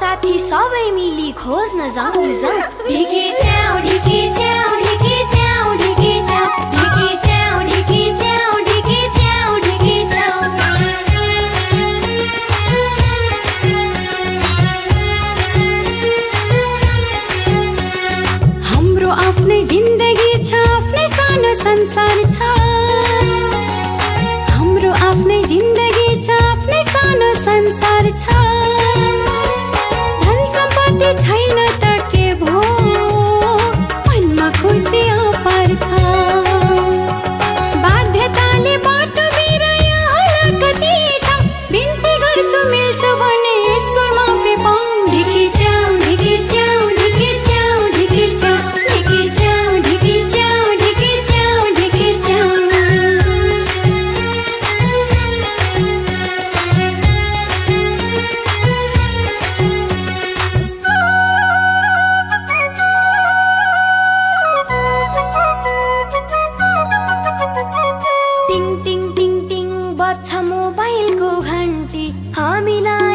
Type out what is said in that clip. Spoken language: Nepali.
साथी सबै मिली खोज्न हाम्रो आफ्नै जिन्दगी छ आफ्नै सानो संसार मोबाइलको घन्टी हामीलाई